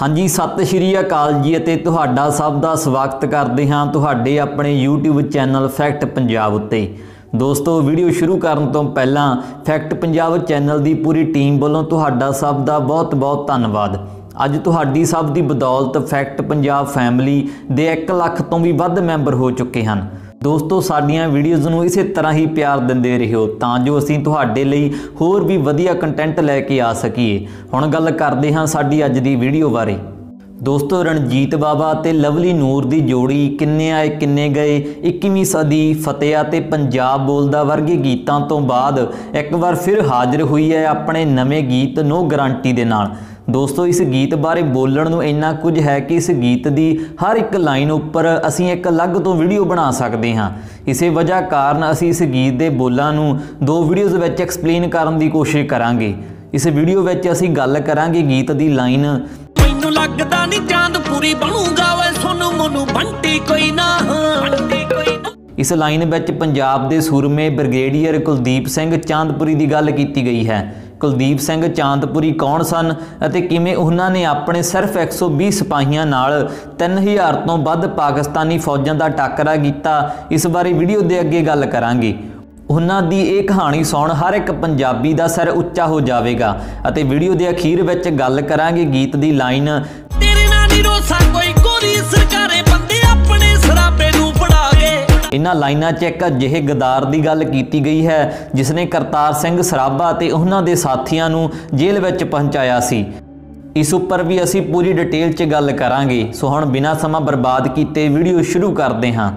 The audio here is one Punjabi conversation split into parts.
ਹਾਂਜੀ, ਸਤਿ ਸ਼੍ਰੀ ਅਕਾਲ ਜੀ ਅਤੇ ਤੁਹਾਡਾ ਸਭ ਦਾ ਸਵਾਗਤ ਕਰਦੇ ਹਾਂ ਤੁਹਾਡੇ ਆਪਣੇ YouTube ਚੈਨਲ ਫੈਕਟ ਪੰਜਾਬ ਉੱਤੇ। ਦੋਸਤੋ ਵੀਡੀਓ ਸ਼ੁਰੂ ਕਰਨ ਤੋਂ ਪਹਿਲਾਂ ਫੈਕਟ ਪੰਜਾਬ ਚੈਨਲ ਦੀ ਪੂਰੀ ਟੀਮ ਵੱਲੋਂ ਤੁਹਾਡਾ ਸਭ ਦਾ ਬਹੁਤ-ਬਹੁਤ ਧੰਨਵਾਦ। ਅੱਜ ਤੁਹਾਡੀ ਸਭ ਦੀ ਬਦੌਲਤ ਫੈਕਟ ਪੰਜਾਬ ਫੈਮਿਲੀ ਦੇ 1 ਲੱਖ ਤੋਂ ਵੀ ਵੱਧ ਮੈਂਬਰ ਹੋ ਚੁੱਕੇ ਹਨ। ਦੋਸਤੋ, ਸਾਡੀਆਂ ਵੀਡੀਓਜ਼ ਨੂੰ ਇਸੇ ਤਰ੍ਹਾਂ ਹੀ ਪਿਆਰ ਦਿੰਦੇ ਰਹੋ ਤਾਂ ਜੋ ਅਸੀਂ ਤੁਹਾਡੇ ਲਈ ਹੋਰ ਵੀ ਵਧੀਆ ਕੰਟੈਂਟ ਲੈ ਕੇ ਆ ਸਕੀਏ। ਹੁਣ ਗੱਲ ਕਰਦੇ ਹਾਂ ਸਾਡੀ ਅੱਜ ਦੀ ਵੀਡੀਓ ਬਾਰੇ। ਦੋਸਤੋ, ਰਣਜੀਤ ਬਾਬਾ ਤੇ ਲਵਲੀ ਨੂਰ ਦੀ ਜੋੜੀ ਕਿੰਨੇ ਆਏ, ਕਿੰਨੇ ਗਏ? 21ਵੀਂ ਸਦੀ ਫਤਿਆ ਤੇ ਪੰਜਾਬ ਬੋਲਦਾ ਵਰਗੇ ਗੀਤਾਂ ਤੋਂ ਬਾਅਦ ਇੱਕ ਵਾਰ ਫਿਰ ਹਾਜ਼ਰ ਹੋਈ ਹੈ ਆਪਣੇ ਨਵੇਂ ਗੀਤ ਨੋ ਗਾਰੰਟੀ ਦੇ ਨਾਲ। ਦੋਸਤੋ ਇਸ ਗੀਤ ਬਾਰੇ ਬੋਲਣ ਨੂੰ ਇੰਨਾ ਕੁਝ ਹੈ ਕਿ ਇਸ ਗੀਤ ਦੀ ਹਰ ਇੱਕ ਲਾਈਨ ਉੱਪਰ ਅਸੀਂ ਇੱਕ ਅਲੱਗ ਤੋਂ ਵੀਡੀਓ ਬਣਾ ਸਕਦੇ ਹਾਂ। ਇਸੇ ਵਜ੍ਹਾ ਕਾਰਨ ਅਸੀਂ ਇਸ ਗੀਤ ਦੇ ਬੋਲਾਂ ਨੂੰ ਦੋ ਵੀਡੀਓਜ਼ ਵਿੱਚ ਐਕਸਪਲੇਨ ਕਰਨ ਦੀ ਕੋਸ਼ਿਸ਼ ਕਰਾਂਗੇ। ਇਸ ਵੀਡੀਓ ਵਿੱਚ ਅਸੀਂ ਗੱਲ ਕਰਾਂਗੇ ਗੀਤ ਦੀ ਲਾਈਨ। ਮੈਨੂੰ ਲੱਗਦਾ ਨਹੀਂ ਚਾਂਦ ਪੂਰੀ ਬਣੂਗਾ ਓਏ ਸੋਨੂੰ ਮੋਨੂੰ ਬੰਟੀ ਕੋਈ ਨਾ ਬੰਟੀ ਕੋਈ ਨਾ। ਇਸ ਲਾਈਨ ਵਿੱਚ ਪੰਜਾਬ ਦੇ ਸੂਰਮੇ ਬ੍ਰਿਗੇਡੀਅਰ ਕੁਲਦੀਪ ਸਿੰਘ ਚਾਂਦਪੁਰੀ ਦੀ ਗੱਲ ਕੀਤੀ ਗਈ ਹੈ। ਕੁਲਦੀਪ ਸਿੰਘ ਚਾਂਦਪੁਰੀ ਕੌਣ ਸਨ ਅਤੇ ਕਿਵੇਂ ਉਹਨਾਂ ਨੇ ਆਪਣੇ ਸਿਰਫ 120 ਸਿਪਾਹੀਆਂ ਨਾਲ 3000 ਤੋਂ ਵੱਧ ਪਾਕਿਸਤਾਨੀ ਫੌਜਾਂ ਦਾ ਟਾਕਰਾ ਕੀਤਾ, ਇਸ ਬਾਰੇ ਵੀਡੀਓ ਦੇ ਅੱਗੇ ਗੱਲ ਕਰਾਂਗੇ। ਉਹਨਾਂ ਦੀ ਇਹ ਕਹਾਣੀ ਸੁਣ ਹਰ ਇੱਕ ਪੰਜਾਬੀ ਦਾ ਸਿਰ ਉੱਚਾ ਹੋ ਜਾਵੇਗਾ ਅਤੇ ਵੀਡੀਓ ਦੇ ਅਖੀਰ ਵਿੱਚ ਗੱਲ ਕਰਾਂਗੇ ਗੀਤ ਦੀ ਲਾਈਨ। ਤੇਰੇ ਨਾਲ ਨਹੀਂ ਰੋਸਾ, ਕੋਈ ਗੋਰੀ ਇਨ੍ਹਾਂ ਲਾਈਨਾਂ 'ਚ ਇੱਕ ਅਜਿਹੇ ਗਦਾਰ ਦੀ ਗੱਲ ਕੀਤੀ ਗਈ ਹੈ ਜਿਸ ਨੇ ਕਰਤਾਰ ਸਿੰਘ ਸਰਾਭਾ ਤੇ ਉਹਨਾਂ ਦੇ ਸਾਥੀਆਂ ਨੂੰ ਜੇਲ੍ਹ ਵਿੱਚ ਪਹੁੰਚਾਇਆ ਸੀ। ਇਸ ਉੱਪਰ ਵੀ ਅਸੀਂ ਪੂਰੀ ਡਿਟੇਲ 'ਚ ਗੱਲ ਕਰਾਂਗੇ। ਸੋ ਹੁਣ ਬਿਨਾਂ ਸਮਾਂ ਬਰਬਾਦ ਕੀਤੇ ਵੀਡੀਓ ਸ਼ੁਰੂ ਕਰਦੇ ਹਾਂ।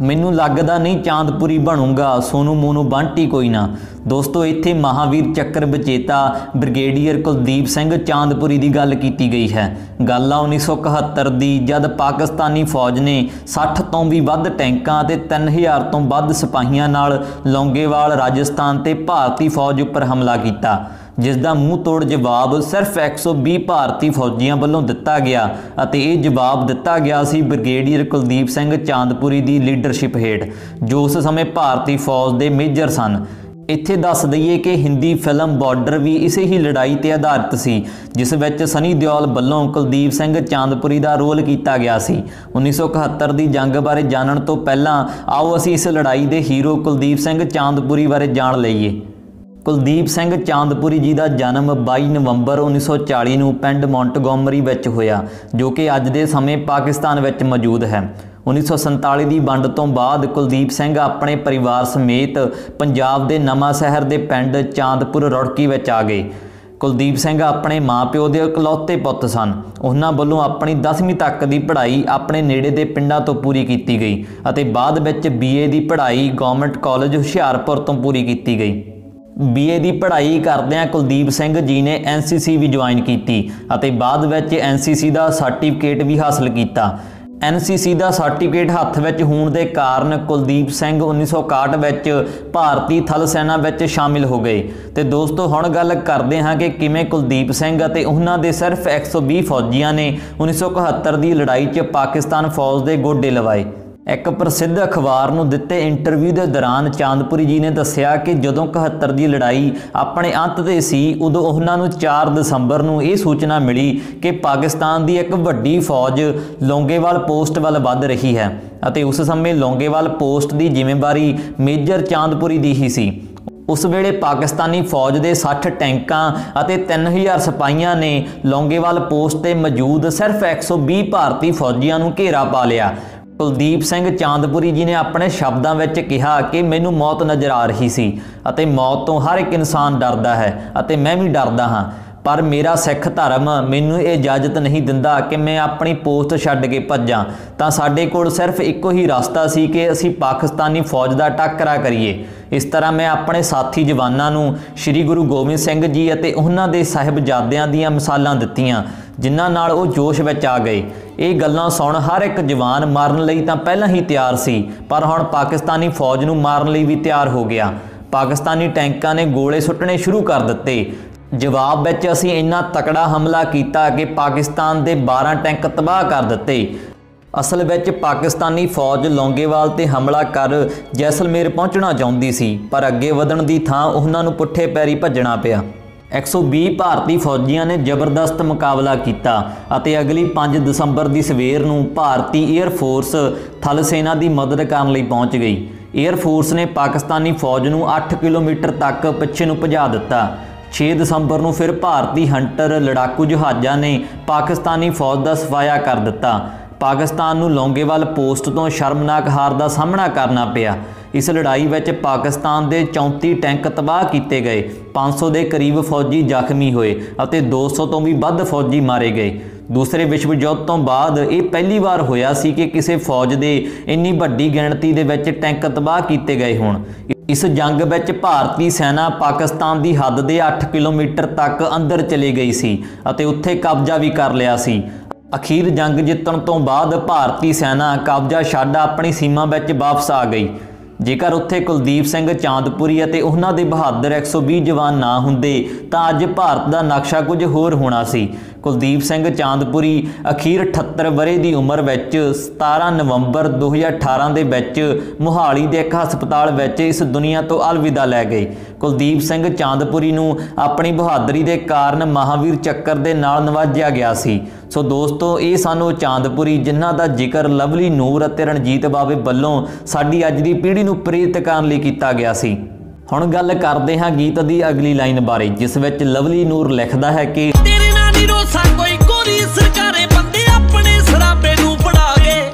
ਮੈਨੂੰ ਲੱਗਦਾ ਨਹੀਂ ਚਾਂਦਪੁਰੀ ਬਣੂਗਾ, ਸੋਨੂ ਮੋਨੂ ਬੰਟੀ ਕੋਈ ਨਾ। ਦੋਸਤੋ, ਇੱਥੇ ਮਹਾਵੀਰ ਚੱਕਰ ਵਿਜੇਤਾ ਬ੍ਰਿਗੇਡੀਅਰ ਕੁਲਦੀਪ ਸਿੰਘ ਚਾਂਦਪੁਰੀ ਦੀ ਗੱਲ ਕੀਤੀ ਗਈ ਹੈ। ਗੱਲ ਆ 1971 ਦੀ, ਜਦ ਪਾਕਿਸਤਾਨੀ ਫੌਜ ਨੇ 60 ਤੋਂ ਵੀ ਵੱਧ ਟੈਂਕਾਂ ਤੇ 3000 ਤੋਂ ਵੱਧ ਸਿਪਾਹੀਆਂ ਨਾਲ ਲੌਂਗੇਵਾਲ ਰਾਜਸਥਾਨ ਤੇ ਭਾਰਤੀ ਫੌਜ ਉੱਪਰ ਹਮਲਾ ਕੀਤਾ। ਜਿਸ ਦਾ ਮੂੰਹ ਤੋੜ ਜਵਾਬ ਸਿਰਫ 120 ਭਾਰਤੀ ਫੌਜੀਆਂ ਵੱਲੋਂ ਦਿੱਤਾ ਗਿਆ ਅਤੇ ਇਹ ਜਵਾਬ ਦਿੱਤਾ ਗਿਆ ਸੀ ਬ੍ਰਿਗੇਡੀਅਰ ਕੁਲਦੀਪ ਸਿੰਘ ਚਾਂਦਪੁਰੀ ਦੀ ਲੀਡਰਸ਼ਿਪ ਹੇਠ, ਜੋ ਉਸ ਸਮੇਂ ਭਾਰਤੀ ਫੌਜ ਦੇ ਮੇਜਰ ਸਨ। ਇੱਥੇ ਦੱਸ ਦਈਏ ਕਿ ਹਿੰਦੀ ਫਿਲਮ ਬਾਰਡਰ ਵੀ ਇਸੇ ਹੀ ਲੜਾਈ ਤੇ ਆਧਾਰਿਤ ਸੀ, ਜਿਸ ਵਿੱਚ ਸਨੀ ਦਿਓਲ ਵੱਲੋਂ ਕੁਲਦੀਪ ਸਿੰਘ ਚਾਂਦਪੁਰੀ ਦਾ ਰੋਲ ਕੀਤਾ ਗਿਆ ਸੀ। 1971 ਦੀ ਜੰਗ ਬਾਰੇ ਜਾਣਨ ਤੋਂ ਪਹਿਲਾਂ ਆਓ ਅਸੀਂ ਇਸ ਲੜਾਈ ਦੇ ਹੀਰੋ ਕੁਲਦੀਪ ਸਿੰਘ ਚਾਂਦਪੁਰੀ ਬਾਰੇ ਜਾਣ ਲਈਏ। ਕੁਲਦੀਪ ਸਿੰਘ ਚਾਂਦਪੁਰੀ ਜੀ ਦਾ ਜਨਮ 22 ਨਵੰਬਰ 1940 ਨੂੰ ਪਿੰਡ ਮੌਂਟਗੋਮਰੀ ਵਿੱਚ ਹੋਇਆ, ਜੋ ਕਿ ਅੱਜ ਦੇ ਸਮੇਂ ਪਾਕਿਸਤਾਨ ਵਿੱਚ ਮੌਜੂਦ ਹੈ। 1947 ਦੀ ਵੰਡ ਤੋਂ ਬਾਅਦ ਕੁਲਦੀਪ ਸਿੰਘ ਆਪਣੇ ਪਰਿਵਾਰ ਸਮੇਤ ਪੰਜਾਬ ਦੇ ਨਵਾਂ ਸ਼ਹਿਰ ਦੇ ਪਿੰਡ ਚਾਂਦਪੁਰ ਰੁੜਕੀ ਵਿੱਚ ਆ ਗਏ। ਕੁਲਦੀਪ ਸਿੰਘ ਆਪਣੇ ਮਾਪਿਓ ਦੇ ਇਕਲੌਤੇ ਪੁੱਤ ਸਨ। ਉਹਨਾਂ ਵੱਲੋਂ ਆਪਣੀ 10ਵੀਂ ਤੱਕ ਦੀ ਪੜ੍ਹਾਈ ਆਪਣੇ ਨੇੜੇ ਦੇ ਪਿੰਡਾਂ ਤੋਂ ਪੂਰੀ ਕੀਤੀ ਗਈ ਅਤੇ ਬਾਅਦ ਵਿੱਚ ਬੀਏ ਦੀ ਪੜ੍ਹਾਈ ਗਵਰਨਮੈਂਟ ਕਾਲਜ ਹੁਸ਼ਿਆਰਪੁਰ ਤੋਂ ਪੂਰੀ ਕੀਤੀ ਗਈ। ਬੀਏ ਦੀ ਪੜ੍ਹਾਈ ਕਰਦਿਆਂ ਕੁਲਦੀਪ ਸਿੰਘ ਜੀ ਨੇ ਐਨਸੀਸੀ ਵੀ ਜੁਆਇਨ ਕੀਤੀ ਅਤੇ ਬਾਅਦ ਵਿੱਚ ਐਨਸੀਸੀ ਦਾ ਸਰਟੀਫਿਕੇਟ ਵੀ ਹਾਸਲ ਕੀਤਾ। ਐਨਸੀਸੀ ਦਾ ਸਰਟੀਫਿਕੇਟ ਹੱਥ ਵਿੱਚ ਹੋਣ ਦੇ ਕਾਰਨ ਕੁਲਦੀਪ ਸਿੰਘ 1961 ਵਿੱਚ ਭਾਰਤੀ ਥਲ ਸੈਨਾ ਵਿੱਚ ਸ਼ਾਮਿਲ ਹੋ ਗਏ। ਤੇ ਦੋਸਤੋ, ਹੁਣ ਗੱਲ ਕਰਦੇ ਹਾਂ ਕਿ ਕਿਵੇਂ ਕੁਲਦੀਪ ਸਿੰਘ ਅਤੇ ਉਹਨਾਂ ਦੇ ਸਿਰਫ 120 ਫੌਜੀਆਂ ਨੇ 1971 ਦੀ ਲੜਾਈ 'ਚ ਪਾਕਿਸਤਾਨ ਫੌਜ ਦੇ ਗੋਡੇ ਲਵਾਏ। ਇੱਕ ਪ੍ਰਸਿੱਧ ਅਖਬਾਰ ਨੂੰ ਦਿੱਤੇ ਇੰਟਰਵਿਊ ਦੇ ਦੌਰਾਨ ਚਾਂਦਪੁਰੀ ਜੀ ਨੇ ਦੱਸਿਆ ਕਿ ਜਦੋਂ 71 ਦੀ ਲੜਾਈ ਆਪਣੇ ਅੰਤ ਤੇ ਸੀ, ਉਦੋਂ ਉਹਨਾਂ ਨੂੰ 4 ਦਸੰਬਰ ਨੂੰ ਇਹ ਸੂਚਨਾ ਮਿਲੀ ਕਿ ਪਾਕਿਸਤਾਨ ਦੀ ਇੱਕ ਵੱਡੀ ਫੌਜ ਲੌਂਗੇਵਾਲ ਪੋਸਟ ਵੱਲ ਵੱਧ ਰਹੀ ਹੈ ਅਤੇ ਉਸ ਸਮੇਂ ਲੌਂਗੇਵਾਲ ਪੋਸਟ ਦੀ ਜ਼ਿੰਮੇਵਾਰੀ ਮੇਜਰ ਚਾਂਦਪੁਰੀ ਦੀ ਹੀ ਸੀ। ਉਸ ਵੇਲੇ ਪਾਕਿਸਤਾਨੀ ਫੌਜ ਦੇ 60 ਟੈਂਕਾਂ ਅਤੇ 3000 ਸਿਪਾਹੀਆਂ ਨੇ ਲੌਂਗੇਵਾਲ ਪੋਸਟ ਤੇ ਮੌਜੂਦ ਸਿਰਫ 120 ਭਾਰਤੀ ਫੌਜੀਆਂ ਨੂੰ ਘੇਰਾ ਪਾ ਲਿਆ। ਕੁਲਦੀਪ ਸਿੰਘ ਚਾਂਦਪੁਰੀ ਜੀ ਨੇ ਆਪਣੇ ਸ਼ਬਦਾਂ ਵਿੱਚ ਕਿਹਾ ਕਿ ਮੈਨੂੰ ਮੌਤ ਨਜ਼ਰ ਆ ਰਹੀ ਸੀ ਅਤੇ ਮੌਤ ਤੋਂ ਹਰ ਇੱਕ ਇਨਸਾਨ ਡਰਦਾ ਹੈ ਅਤੇ ਮੈਂ ਵੀ ਡਰਦਾ ਹਾਂ। ਪਰ ਮੇਰਾ ਸਿੱਖ ਧਰਮ ਮੈਨੂੰ ਇਹ ਇਜਾਜ਼ਤ ਨਹੀਂ ਦਿੰਦਾ ਕਿ ਮੈਂ ਆਪਣੀ ਪੋਸਟ ਛੱਡ ਕੇ ਭੱਜਾਂ। ਤਾਂ ਸਾਡੇ ਕੋਲ ਸਿਰਫ ਇੱਕੋ ਹੀ ਰਸਤਾ ਸੀ ਕਿ ਅਸੀਂ ਪਾਕਿਸਤਾਨੀ ਫੌਜ ਦਾ ਟੱਕਰਾ ਕਰੀਏ। ਇਸ ਤਰ੍ਹਾਂ ਮੈਂ ਆਪਣੇ ਸਾਥੀ ਜਵਾਨਾਂ ਨੂੰ ਸ੍ਰੀ ਗੁਰੂ ਗੋਬਿੰਦ ਸਿੰਘ ਜੀ ਅਤੇ ਉਹਨਾਂ ਦੇ ਸਾਹਿਬਜ਼ਾਦਿਆਂ ਦੀਆਂ ਮਿਸਾਲਾਂ ਦਿੱਤੀਆਂ। ਜਿਨ੍ਹਾਂ ਨਾਲ ਉਹ ਜੋਸ਼ ਵਿੱਚ ਆ ਗਏ। ਇਹ ਗੱਲਾਂ ਸੁਣ ਹਰ ਇੱਕ ਜਵਾਨ ਮਾਰਨ ਲਈ ਤਾਂ ਪਹਿਲਾਂ ਹੀ ਤਿਆਰ ਸੀ, ਪਰ ਹੁਣ ਪਾਕਿਸਤਾਨੀ ਫੌਜ ਨੂੰ ਮਾਰਨ ਲਈ ਵੀ ਤਿਆਰ ਹੋ ਗਿਆ। ਪਾਕਿਸਤਾਨੀ ਟੈਂਕਾਂ ਨੇ ਗੋਲੇ ਸੁੱਟਣੇ ਸ਼ੁਰੂ ਕਰ ਦਿੱਤੇ। ਜਵਾਬ ਵਿੱਚ ਅਸੀਂ ਇੰਨਾ ਤਕੜਾ ਹਮਲਾ ਕੀਤਾ ਕਿ ਪਾਕਿਸਤਾਨ ਦੇ 12 ਟੈਂਕ ਤਬਾਹ ਕਰ ਦਿੱਤੇ। ਅਸਲ ਵਿੱਚ ਪਾਕਿਸਤਾਨੀ ਫੌਜ ਲੌਂਗੇਵਾਲ ਤੇ ਹਮਲਾ ਕਰ ਜੈਸਲਮੇਰ ਪਹੁੰਚਣਾ ਚਾਹੁੰਦੀ ਸੀ, ਪਰ ਅੱਗੇ ਵਧਣ ਦੀ ਥਾਂ ਉਹਨਾਂ ਨੂੰ ਪੁੱਠੇ ਪੈਰੀ ਭੱਜਣਾ ਪਿਆ। 120 ਭਾਰਤੀ ਫੌਜੀਆਂ ਨੇ ਜ਼ਬਰਦਸਤ ਮੁਕਾਬਲਾ ਕੀਤਾ ਅਤੇ ਅਗਲੀ 5 ਦਸੰਬਰ ਦੀ ਸਵੇਰ ਨੂੰ ਭਾਰਤੀ 에ਅਰ ਫੋਰਸ ਥਲ ਸੈਨਾ ਦੀ ਮਦਦ ਕਰਨ ਲਈ ਪਹੁੰਚ ਗਈ। 에ਅਰ ਫੋਰਸ ਨੇ ਪਾਕਿਸਤਾਨੀ ਫੌਜ ਨੂੰ 8 ਕਿਲੋਮੀਟਰ ਤੱਕ ਪਿੱਛੇ ਨੂੰ ਭਜਾ ਦਿੱਤਾ। 6 ਦਸੰਬਰ ਨੂੰ ਫਿਰ ਭਾਰਤੀ ਹੰਟਰ ਲੜਾਕੂ ਜਹਾਜ਼ਾਂ ਨੇ ਪਾਕਿਸਤਾਨੀ ਫੌਜ ਦਾ ਸਫਾਇਆ ਕਰ ਦਿੱਤਾ। ਪਾਕਿਸਤਾਨ ਨੂੰ ਲੌਂਗੇਵਾਲ ਪੋਸਟ ਤੋਂ ਸ਼ਰਮਨਾਕ ਹਾਰ ਦਾ ਸਾਹਮਣਾ ਕਰਨਾ ਪਿਆ। ਇਸ ਲੜਾਈ ਵਿੱਚ ਪਾਕਿਸਤਾਨ ਦੇ 34 ਟੈਂਕ ਤਬਾਹ ਕੀਤੇ ਗਏ। 500 ਦੇ ਕਰੀਬ ਫੌਜੀ ਜ਼ਖਮੀ ਹੋਏ ਅਤੇ 200 ਤੋਂ ਵੀ ਵੱਧ ਫੌਜੀ ਮਾਰੇ ਗਏ। ਦੂਸਰੇ ਵਿਸ਼ਵ ਯੁੱਧ ਤੋਂ ਬਾਅਦ ਇਹ ਪਹਿਲੀ ਵਾਰ ਹੋਇਆ ਸੀ ਕਿ ਕਿਸੇ ਫੌਜ ਦੇ ਇੰਨੀ ਵੱਡੀ ਗਿਣਤੀ ਦੇ ਵਿੱਚ ਟੈਂਕ ਤਬਾਹ ਕੀਤੇ ਗਏ ਹੋਣ। ਇਸ ਜੰਗ ਵਿੱਚ ਭਾਰਤੀ ਸੈਨਾ ਪਾਕਿਸਤਾਨ ਦੀ ਹੱਦ ਦੇ 8 ਕਿਲੋਮੀਟਰ ਤੱਕ ਅੰਦਰ ਚਲੀ ਗਈ ਸੀ ਅਤੇ ਉੱਥੇ ਕਬਜ਼ਾ ਵੀ ਕਰ ਲਿਆ ਸੀ। ਅਖੀਰ ਜੰਗ ਜਿੱਤਣ ਤੋਂ ਬਾਅਦ ਭਾਰਤੀ ਸੈਨਾ ਕਬਜ਼ਾ ਛੱਡ ਆਪਣੀ ਸੀਮਾ ਵਿੱਚ ਵਾਪਸ ਆ ਗਈ। ਜੇਕਰ ਉੱਥੇ ਕੁਲਦੀਪ ਸਿੰਘ ਚਾਂਦਪੁਰੀ ਅਤੇ ਉਹਨਾਂ ਦੇ ਬਹਾਦਰ 120 ਜਵਾਨ ਨਾ ਹੁੰਦੇ, ਤਾਂ ਅੱਜ ਭਾਰਤ ਦਾ ਨਕਸ਼ਾ ਕੁਝ ਹੋਰ ਹੋਣਾ ਸੀ। ਕੁਲਦੀਪ ਸਿੰਘ ਚਾਂਦਪੁਰੀ ਅਖੀਰ 78 ਵਰੇ ਦੀ ਉਮਰ ਵਿੱਚ 17 ਨਵੰਬਰ 2018 ਦੇ ਵਿੱਚ ਮੁਹਾਲੀ ਦੇ ਇੱਕ ਹਸਪਤਾਲ ਵਿੱਚ ਇਸ ਦੁਨੀਆ ਤੋਂ ਅਲਵਿਦਾ ਲੈ ਗਏ ਕੁਲਦੀਪ ਸਿੰਘ ਚਾਂਦਪੁਰੀ ਨੂੰ ਆਪਣੀ ਬਹਾਦਰੀ ਦੇ ਕਾਰਨ ਮਹਾਵੀਰ ਚੱਕਰ ਦੇ ਨਾਲ ਨਵਾਜਿਆ ਗਿਆ ਸੀ। ਸੋ ਦੋਸਤੋ, ਇਹ ਸਾਨੂੰ ਚਾਂਦਪੁਰੀ, ਜਿਨ੍ਹਾਂ ਦਾ ਜ਼ਿਕਰ ਲਵਲੀ ਨੂਰ ਅਤੇ ਰਣਜੀਤ ਬਾਵੇ ਵੱਲੋਂ ਸਾਡੀ ਅੱਜ ਦੀ ਪੀੜ੍ਹੀ ਨੂੰ ਪ੍ਰੇਰਿਤ ਕਰਨ ਲਈ ਕੀਤਾ ਗਿਆ ਸੀ। ਹੁਣ ਗੱਲ ਕਰਦੇ ਹਾਂ ਗੀਤ ਦੀ ਅਗਲੀ ਲਾਈਨ ਬਾਰੇ, ਜਿਸ ਵਿੱਚ ਲਵਲੀ ਨੂਰ ਲਿਖਦਾ ਹੈ ਕਿ ਤੇਰੇ ਕੋਈ ਕੋਰੀ ਸਰਕਾਰੇ ਬੰਦੇ ਆਪਣੇ ਸਰਾਬੇ ਨੂੰ ਫੜਾ ਗਏ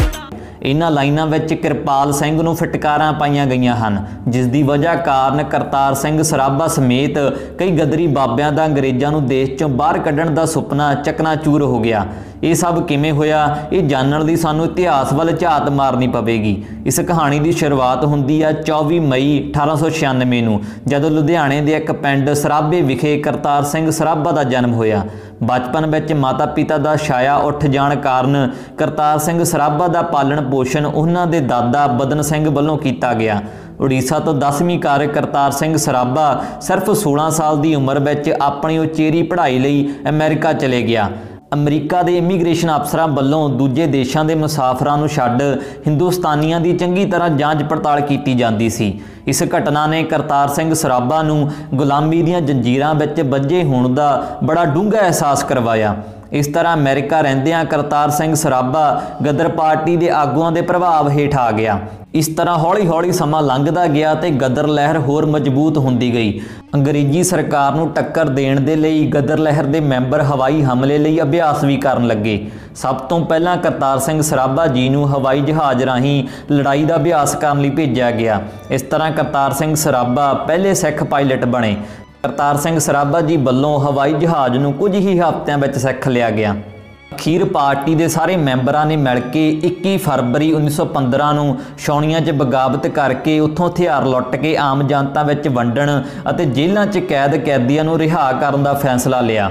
ਇਹਨਾਂ ਲਾਈਨਾਂ ਵਿੱਚ ਕਿਰਪਾਲ ਸਿੰਘ ਨੂੰ ਫਟਕਾਰਾਂ ਪਾਈਆਂ ਗਈਆਂ ਹਨ, ਜਿਸ ਦੀ ਵਜ੍ਹਾ ਕਾਰਨ ਕਰਤਾਰ ਸਿੰਘ ਸਰਾਭਾ ਸਮੇਤ ਕਈ ਗਦਰੀ ਬਾਬਿਆਂ ਦਾ ਅੰਗਰੇਜ਼ਾਂ ਨੂੰ ਦੇਸ਼ ਚੋਂ ਬਾਹਰ ਕੱਢਣ ਦਾ ਸੁਪਨਾ ਚਕਨਾਚੂਰ ਹੋ ਗਿਆ। ਇਹ ਸਭ ਕਿਵੇਂ ਹੋਇਆ, ਇਹ ਜਾਣਨ ਲਈ ਸਾਨੂੰ ਇਤਿਹਾਸ ਵੱਲ ਝਾਤ ਮਾਰਨੀ ਪਵੇਗੀ। ਇਸ ਕਹਾਣੀ ਦੀ ਸ਼ੁਰੂਆਤ ਹੁੰਦੀ ਆ 24 ਮਈ 1896 ਨੂੰ, ਜਦੋਂ ਲੁਧਿਆਣੇ ਦੇ ਇੱਕ ਪਿੰਡ ਸਰਾਭੇ ਵਿਖੇ ਕਰਤਾਰ ਸਿੰਘ ਸਰਾਭਾ ਦਾ ਜਨਮ ਹੋਇਆ। ਬਚਪਨ ਵਿੱਚ ਮਾਤਾ-ਪਿਤਾ ਦਾ ਛਾਇਆ ਉੱਠ ਜਾਣ ਕਾਰਨ ਕਰਤਾਰ ਸਿੰਘ ਸਰਾਭਾ ਦਾ ਪਾਲਣ ਪੋਸ਼ਣ ਉਹਨਾਂ ਦੇ ਦਾਦਾ ਬਦਨ ਸਿੰਘ ਵੱਲੋਂ ਕੀਤਾ ਗਿਆ। ਉੜੀਸਾ ਤੋਂ 10ਵੀਂ ਕਰ ਕਰਤਾਰ ਸਿੰਘ ਸਰਾਭਾ ਸਿਰਫ 16 ਸਾਲ ਦੀ ਉਮਰ ਵਿੱਚ ਆਪਣੀ ਉਚੇਰੀ ਪੜ੍ਹਾਈ ਲਈ ਅਮਰੀਕਾ ਚਲੇ ਗਿਆ। ਅਮਰੀਕਾ ਦੇ ਇਮੀਗ੍ਰੇਸ਼ਨ ਅਫਸਰਾਂ ਵੱਲੋਂ ਦੂਜੇ ਦੇਸ਼ਾਂ ਦੇ ਮੁਸਾਫਰਾਂ ਨੂੰ ਛੱਡ ਹਿੰਦੁਸਤਾਨੀਆਂ ਦੀ ਚੰਗੀ ਤਰ੍ਹਾਂ ਜਾਂਚ ਪੜਤਾਲ ਕੀਤੀ ਜਾਂਦੀ ਸੀ। ਇਸ ਘਟਨਾ ਨੇ ਕਰਤਾਰ ਸਿੰਘ ਸਰਾਭਾ ਨੂੰ ਗੁਲਾਮੀ ਦੀਆਂ ਜੰਜੀਰਾਂ ਵਿੱਚ ਵੱਜੇ ਹੋਣ ਦਾ ਬੜਾ ਡੂੰਘਾ ਅਹਿਸਾਸ ਕਰਵਾਇਆ। ਇਸ ਤਰ੍ਹਾਂ ਅਮਰੀਕਾ ਰਹਿੰਦਿਆਂ ਕਰਤਾਰ ਸਿੰਘ ਸਰਾਭਾ ਗਦਰ ਪਾਰਟੀ ਦੇ ਆਗੂਆਂ ਦੇ ਪ੍ਰਭਾਵ ਹੇਠ ਆ ਗਿਆ। ਇਸ ਤਰ੍ਹਾਂ ਹੌਲੀ-ਹੌਲੀ ਸਮਾਂ ਲੰਘਦਾ ਗਿਆ ਤੇ ਗਦਰ ਲਹਿਰ ਹੋਰ ਮਜ਼ਬੂਤ ਹੁੰਦੀ ਗਈ। ਅੰਗਰੇਜ਼ੀ ਸਰਕਾਰ ਨੂੰ ਟੱਕਰ ਦੇਣ ਦੇ ਲਈ ਗਦਰ ਲਹਿਰ ਦੇ ਮੈਂਬਰ ਹਵਾਈ ਹਮਲੇ ਲਈ ਅਭਿਆਸ ਵੀ ਕਰਨ ਲੱਗੇ। ਸਭ ਤੋਂ ਪਹਿਲਾਂ ਕਰਤਾਰ ਸਿੰਘ ਸਰਾਭਾ ਜੀ ਨੂੰ ਹਵਾਈ ਜਹਾਜ਼ ਰਾਹੀਂ ਲੜਾਈ ਦਾ ਅਭਿਆਸ ਕਰਨ ਲਈ ਭੇਜਿਆ ਗਿਆ। ਇਸ ਤਰ੍ਹਾਂ ਕਰਤਾਰ ਸਿੰਘ ਸਰਾਭਾ ਪਹਿਲੇ ਸਿੱਖ ਪਾਇਲਟ ਬਣੇ। ਕਰਤਾਰ ਸਿੰਘ ਸਰਾਭਾ ਜੀ ਵੱਲੋਂ ਹਵਾਈ ਜਹਾਜ਼ ਨੂੰ ਕੁਝ ਹੀ ਹਫ਼ਤਿਆਂ ਵਿੱਚ ਸਿੱਖ ਲਿਆ ਗਿਆ। ਅਖੀਰ ਪਾਰਟੀ ਦੇ ਸਾਰੇ ਮੈਂਬਰਾਂ ਨੇ ਮਿਲ ਕੇ 21 ਫਰਵਰੀ 1915 ਨੂੰ ਛਾਉਣੀਆਂ 'ਚ ਬਗਾਵਤ ਕਰਕੇ ਉੱਥੋਂ ਹਥਿਆਰ ਲੁੱਟ ਕੇ ਆਮ ਜਨਤਾ ਵਿੱਚ ਵੰਡਣ ਅਤੇ ਜੇਲ੍ਹਾਂ 'ਚ ਕੈਦ ਕੈਦੀਆਂ ਨੂੰ ਰਿਹਾ ਕਰਨ ਦਾ ਫੈਸਲਾ ਲਿਆ।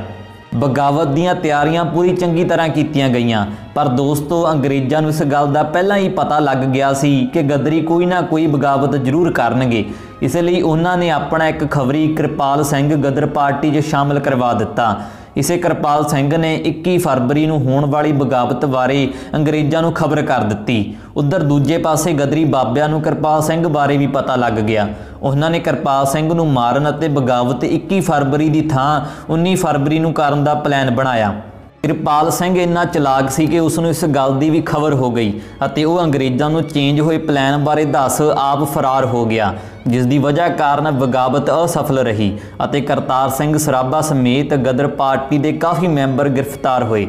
ਬਗਾਵਤ ਦੀਆਂ ਤਿਆਰੀਆਂ ਪੂਰੀ ਚੰਗੀ ਤਰ੍ਹਾਂ ਕੀਤੀਆਂ ਗਈਆਂ, ਪਰ ਦੋਸਤੋ, ਅੰਗਰੇਜ਼ਾਂ ਨੂੰ ਇਸ ਗੱਲ ਦਾ ਪਹਿਲਾਂ ਹੀ ਪਤਾ ਲੱਗ ਗਿਆ ਸੀ ਕਿ ਗਦਰੀ ਕੋਈ ਨਾ ਕੋਈ ਬਗਾਵਤ ਜ਼ਰੂਰ ਕਰਨਗੇ। ਇਸ ਲਈ ਉਹਨਾਂ ਨੇ ਆਪਣਾ ਇੱਕ ਖਬਰੀ ਕਿਰਪਾਲ ਸਿੰਘ ਗਦਰ ਪਾਰਟੀ 'ਚ ਸ਼ਾਮਲ ਕਰਵਾ ਦਿੱਤਾ। ਇਸੇ ਕਿਰਪਾਲ ਸਿੰਘ ਨੇ 21 ਫਰਵਰੀ ਨੂੰ ਹੋਣ ਵਾਲੀ ਬਗਾਵਤ ਬਾਰੇ ਅੰਗਰੇਜ਼ਾਂ ਨੂੰ ਖਬਰ ਕਰ ਦਿੱਤੀ। ਉਧਰ ਦੂਜੇ ਪਾਸੇ ਗਦਰੀ ਬਾਬਿਆਂ ਨੂੰ ਕਿਰਪਾਲ ਸਿੰਘ ਬਾਰੇ ਵੀ ਪਤਾ ਲੱਗ ਗਿਆ। ਉਹਨਾਂ ਨੇ ਕਿਰਪਾਲ ਸਿੰਘ ਨੂੰ ਮਾਰਨ ਅਤੇ ਬਗਾਵਤ 21 ਫਰਵਰੀ ਦੀ ਥਾਂ 19 ਫਰਵਰੀ ਨੂੰ ਕਰਨ ਦਾ ਪਲਾਨ ਬਣਾਇਆ। ਕਿਰਪਾਲ ਸਿੰਘ ਇੰਨਾ ਚਲਾਕ ਸੀ ਕਿ ਉਸ ਨੂੰ ਇਸ ਗੱਲ ਦੀ ਵੀ ਖਬਰ ਹੋ ਗਈ ਅਤੇ ਉਹ ਅੰਗਰੇਜ਼ਾਂ ਨੂੰ ਚੇਂਜ ਹੋਏ ਪਲਾਨ ਬਾਰੇ ਦੱਸ ਆਪ ਫਰਾਰ ਹੋ ਗਿਆ, ਜਿਸ ਦੀ ਵਜ੍ਹਾ ਕਾਰਨ ਬਗਾਵਤ ਅਸਫਲ ਰਹੀ ਅਤੇ ਕਰਤਾਰ ਸਿੰਘ ਸਰਾਭਾ ਸਮੇਤ ਗਦਰ ਪਾਰਟੀ ਦੇ ਕਾਫੀ ਮੈਂਬਰ ਗ੍ਰਿਫਤਾਰ ਹੋਏ।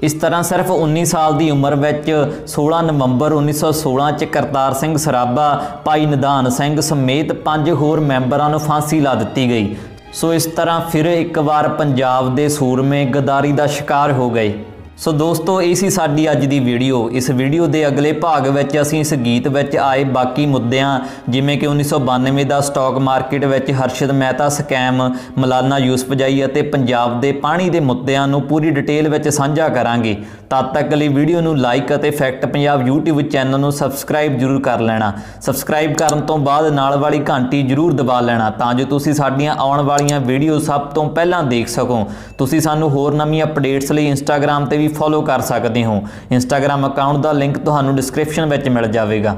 ਇਸ ਤਰ੍ਹਾਂ ਸਿਰਫ 19 ਸਾਲ ਦੀ ਉਮਰ ਵਿੱਚ 16 ਨਵੰਬਰ 1916 ਚ ਕਰਤਾਰ ਸਿੰਘ ਸਰਾਭਾ, ਭਾਈ ਨਿਧਾਨ ਸਿੰਘ ਸਮੇਤ ਪੰਜ ਹੋਰ ਮੈਂਬਰਾਂ ਨੂੰ ਫਾਂਸੀ ਲਾ ਦਿੱਤੀ ਗਈ ਸੋ ਇਸ ਤਰ੍ਹਾਂ ਫਿਰ ਇੱਕ ਵਾਰ ਪੰਜਾਬ ਦੇ ਸੂਰਮੇ ਗਦਾਰੀ ਦਾ ਸ਼ਿਕਾਰ ਹੋ ਗਏ। ਸੋ ਦੋਸਤੋ, ਇਹ ਸੀ ਸਾਡੀ ਅੱਜ ਦੀ ਵੀਡੀਓ। ਇਸ ਵੀਡੀਓ ਦੇ ਅਗਲੇ ਭਾਗ ਵਿੱਚ ਅਸੀਂ ਇਸ ਗੀਤ ਵਿੱਚ ਆਏ ਬਾਕੀ ਮੁੱਦਿਆਂ, ਜਿਵੇਂ ਕਿ 1992 ਦਾ ਸਟਾਕ ਮਾਰਕੀਟ ਵਿੱਚ ਹਰਸ਼ਦ ਮਹਿਤਾ ਸਕੈਮ ਮਲਾਨਾ ਯੂਸਫਜਾਈ ਅਤੇ ਪੰਜਾਬ ਦੇ ਪਾਣੀ ਦੇ ਮੁੱਦਿਆਂ ਨੂੰ ਪੂਰੀ ਡਿਟੇਲ ਵਿੱਚ ਸਾਂਝਾ ਕਰਾਂਗੇ। ਤਦ ਤੱਕ ਲਈ ਵੀਡੀਓ ਨੂੰ ਲਾਈਕ ਅਤੇ ਫੈਕਟ ਪੰਜਾਬ YouTube ਚੈਨਲ ਨੂੰ ਸਬਸਕ੍ਰਾਈਬ ਜਰੂਰ ਕਰ ਲੈਣਾ। ਸਬਸਕ੍ਰਾਈਬ ਕਰਨ ਤੋਂ ਬਾਅਦ ਨਾਲ ਵਾਲੀ ਘੰਟੀ ਜਰੂਰ ਦਬਾ ਲੈਣਾ, ਤਾਂ ਜੋ ਤੁਸੀਂ ਸਾਡੀਆਂ ਆਉਣ ਵਾਲੀਆਂ ਵੀਡੀਓ ਸਭ ਤੋਂ ਪਹਿਲਾਂ ਦੇਖ ਸਕੋ। ਤੁਸੀਂ ਸਾਨੂੰ ਹੋਰ ਨਵੀਆਂ ਅਪਡੇਟਸ ਲਈ ਇੰਸਟਾਗ੍ਰam ਤੇ ਵੀ ਵੀ ਫੋਲੋ ਕਰ ਸਕਦੇ ਹੋ। ਇੰਸਟਾਗ੍ਰam ਅਕਾਊਂਟ ਦਾ ਲਿੰਕ ਤੁਹਾਨੂੰ ਡਿਸਕ੍ਰਿਪਸ਼ਨ ਵਿੱਚ ਮਿਲ ਜਾਵੇਗਾ।